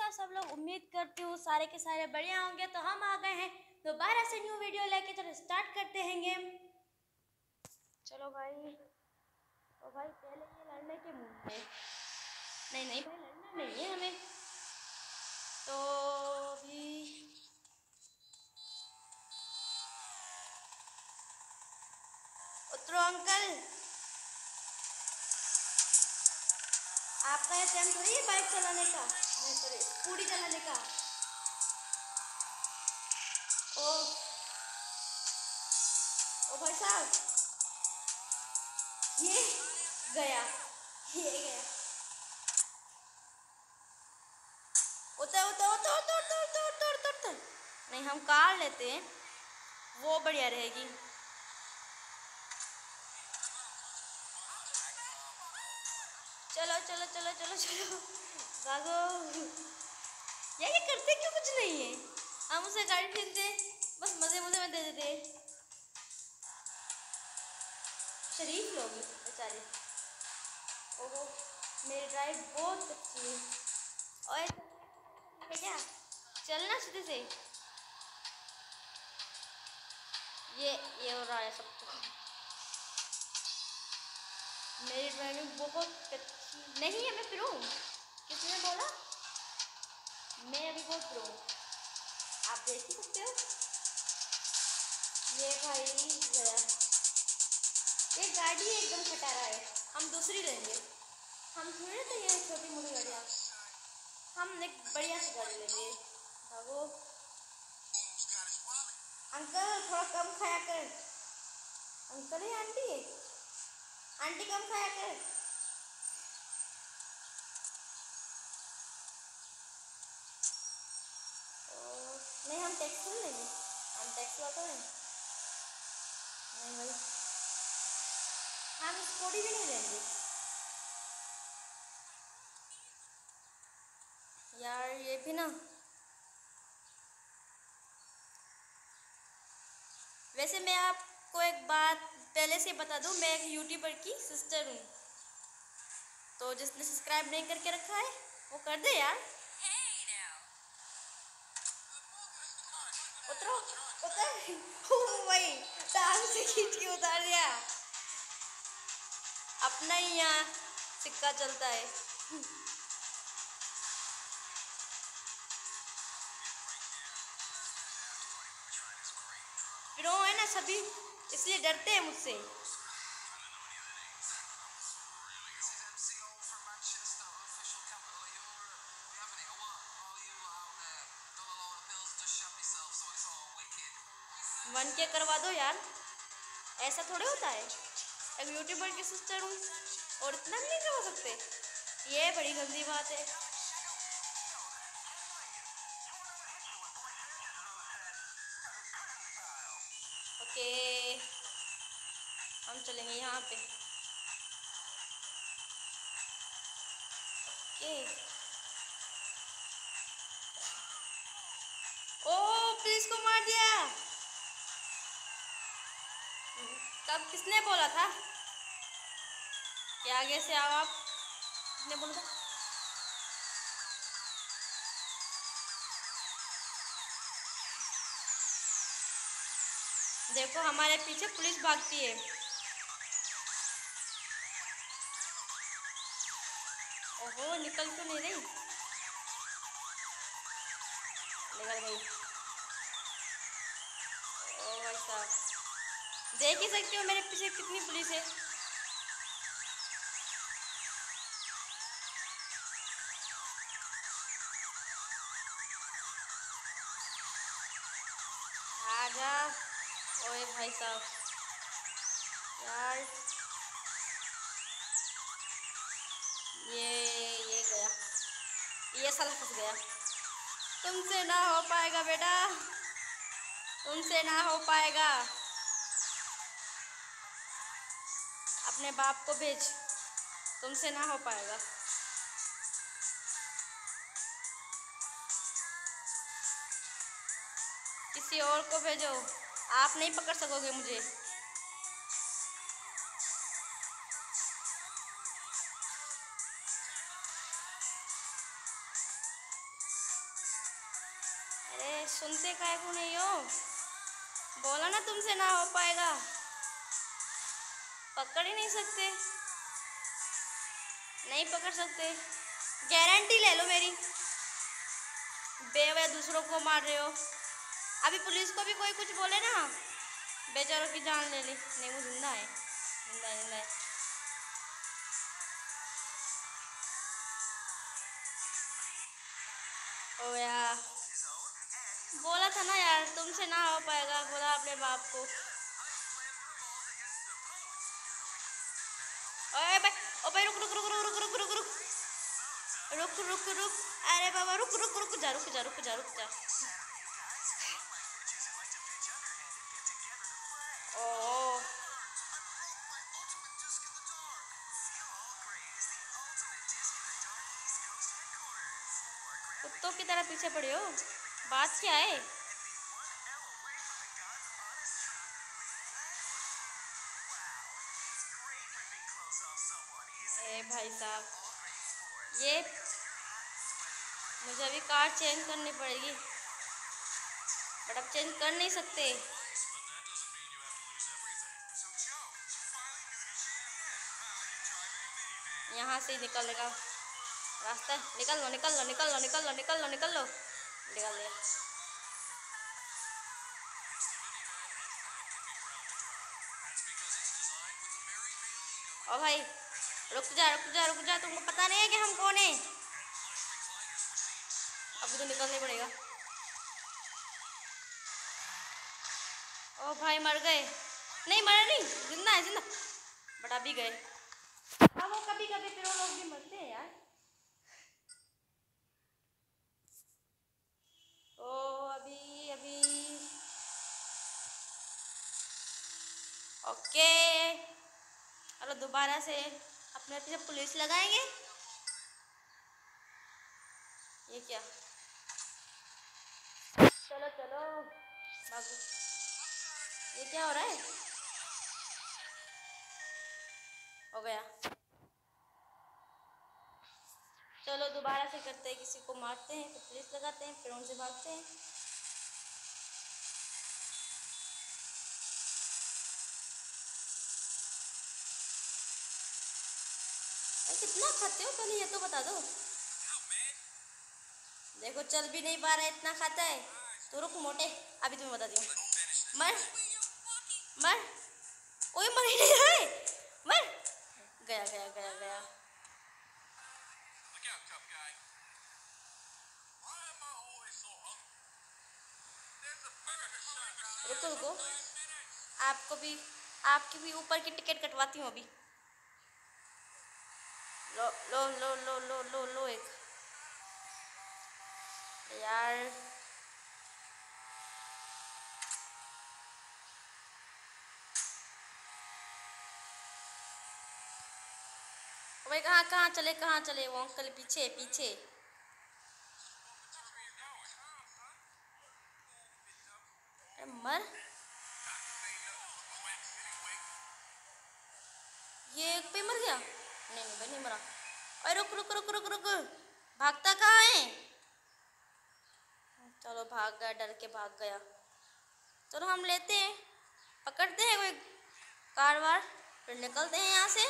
साथ सब लोग उम्मीद करती हूँ सारे के सारे बढ़िया होंगे। तो हम आ गए हैं दोबारा से न्यू वीडियो लेके तो स्टार्ट करते हैं गेम चलो भाई। तो भाई पहले ये लड़ने के मूड में नहीं नहीं भाई लड़ना नहीं है हमें। तो अभी उतरो अंकल। आपका ये टाइम थोड़ी है बाइक चलाने का? पूरी जलाने का ओ। ओ भाई साहब। ये गया। ये गया। उतर उतर उतर उतर उतर उतर उतर उतर। नहीं, हम कार लेते हैं। वो बढ़िया रहेगी। चलो चलो चलो चलो चलो। भागो। यार ये करते क्यों कुछ नहीं है? हम उसे गाड़ी फेंकते बस मज़े मज़े में दे देते। शरीफ लोग बेचारे। ओहो, मेरी ड्राइव बहुत अच्छी है। और क्या? चलना सीधे से। ये ये हो रहा है सबको। मेरी ड्राइविंग बहुत अच्छी नहीं है, मैं प्रो किसने बोला? मैं अभी बहुत प्रो आप देख ही सकते हो। ये भाई जरा ये गाड़ी एकदम खटा रहा है। हम दूसरी लेंगे। हम थोड़े तो ये छोटी मोटी गाड़ियाँ हम एक बढ़िया सी गाड़ी लेंगे। भागो। अंकल, थोड़ा कम खाया कर। अंकल है आंटी? आंटी कम खाया कर नहीं, हम टैक्स नहीं लेंगे। हम टैक्स ऑटो हैं। नहीं भाई हम स्कूटी भी नहीं लेंगे यार, ये भी ना। वैसे मैं आपको एक बात पहले से बता दूँ, मैं एक यूट्यूबर की सिस्टर हूँ। तो जिसने सब्सक्राइब नहीं करके रखा है, वो कर दे यार। उतरो, उतर। भाई, टांग से खींच के उतार दिया। अपना ही यहाँ सिक्का चलता है। है ना, सभी इसलिए डरते हैं मुझसे। वन के करवा दो यार। ऐसा थोड़े होता है। एक यूट्यूबर की सिस्टर हूँ और इतना भी नहीं करवा सकते। ये बड़ी गंदी बात है। ओके। हम चलेंगे यहाँ पे। ओके। ओ, पुलिस को मार दिया। कब किसने बोला था? कि आगे से आओ आप। किसने बोला था? देखो, हमारे पीछे पुलिस भागती है। ओहो, निकल क्यों नहीं रही। निकल गई। देख ही सकते हो मेरे पीछे कितनी पुलिस है। आजा। ओए भाई साहब। यार, ये ये गया। ये साला फंस गया। तुमसे ना हो पाएगा बेटा। तुमसे ना हो पाएगा। अपने बाप को भेज। तुमसे ना हो पाएगा। किसी और को भेजो। आप नहीं पकड़ सकोगे मुझे। अरे, सुनते काय को नहीं हो? बोला ना तुमसे ना हो पाएगा। पकड़ ही नहीं सकते। नहीं पकड़ सकते। गारंटी ले लो मेरी। बेवजह दूसरों को मार रहे हो। अभी पुलिस को भी कोई कुछ बोले ना बेचारों की जान ले ली। नहीं, वो ज़िंदा है। ज़िंदा ज़िंदा है। ओ यार। बोला था ना यार, तुमसे ना हो पाएगा। बोला अपने बाप को। ओए भाई, ओ भाई, रुक रुक रुक रुक रुक रुक रुक रुक। रुक रुक रुक। अरे बाबा, रुक रुक रुक, जा रुक जा रुक जा रुक, जा। कुत्तों की तरह पीछे पड़े हो? बात क्या है? ए भाई साहब, ये मुझे अभी कार चेंज करनी पड़ेगी। बट अब चेंज कर नहीं सकते। यहाँ से ही निकलने का रास्ता निकल लो निकल लो निकल लो निकल लो निकल लो निकल लो निकल लिया ओ भाई रुक जा रुक जा रुक जा तुमको पता नहीं है कि हम कौन है अभी तो निकलना पड़ेगा ओ भाई मर गए नहीं मरे नहीं ज़िंदा है ज़िंदा बट अभी गए हाँ वो कभी कभी फिर वो लोग भी मरते हैं यार ओ अभी अभी ओके। चलो दोबारा से अपने पीछे पुलिस लगाएँगे। ये क्या? चलो चलो। बाबू, ये क्या हो रहा है? हो गया। चलो, दोबारा से करते हैं, किसी को मारते हैं तो पुलिस लगाते हैं, फिर उनसे भागते हैं। कितना खाते हो पहले ये तो बता दो। देखो, चल भी नहीं पा रहा है, इतना खाता है। तो रुक मोटे, अभी तुम्हें बताती हूँ मर मर। कोई मर ही नहीं रहा है। मर। गया गया गया गया। रुको रुको। आपको भी, आपकी भी ऊपर की टिकट कटवाती हूँ अभी। लो लो लो लो लो लो लो एक यार भाई कहाँ कहाँ चले कहाँ चले? वो अंकल पीछे पीछे। मर। ये एक पे मर गया? नहीं नहीं नहीं मरा। अरे रुक रुक रुक रुक रुक। भागता कहाँ है? चलो भाग गया, डर के भाग गया। चलो हम लेते हैं। पकड़ते हैं कोई कार वार? फिर निकलते हैं यहाँ से।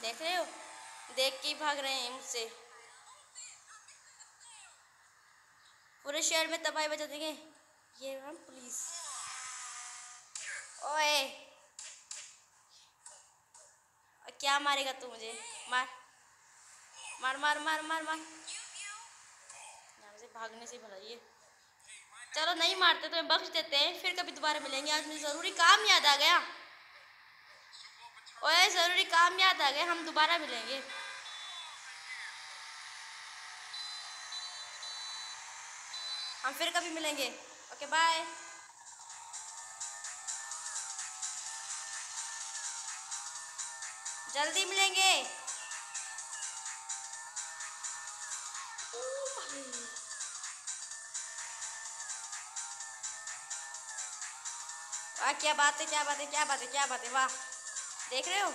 देख रहे हो? देख के ही भाग रहे हैं मुझसे। पूरे शहर में तबाही बचा देंगे। ये हम पुलिस। ओए। क्या मारेगा तू मुझे? मार। मार मार मार मार मार। यहाँ से भागने से भला ये। चलो नहीं मारते तो बख्श देते हैं, फिर कभी दोबारा मिलेंगे। आज मुझे ज़रूरी काम याद आ गया। ओए, ज़रूरी काम याद आ गया, हम दोबारा मिलेंगे। हम फिर कभी मिलेंगे। ओके बाय जल्दी मिलेंगे। वाह, क्या बात है, क्या बात है, क्या बात है, क्या बात है, वाह। देख रहे हो?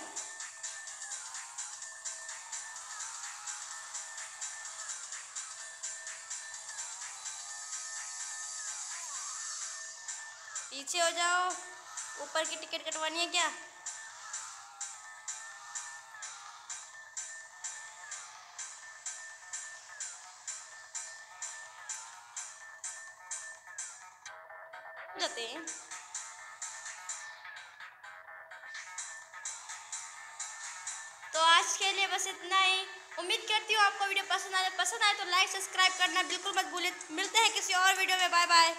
पीछे हो जाओ। ऊपर की टिकट कटवानी है क्या? जाते हैं। तो आज के लिए बस इतना ही। उम्मीद करती हूँ आपको वीडियो पसंद आए। पसंद आए तो लाइक सब्सक्राइब करना बिल्कुल मत भूलिए। मिलते हैं किसी और वीडियो में। Bye bye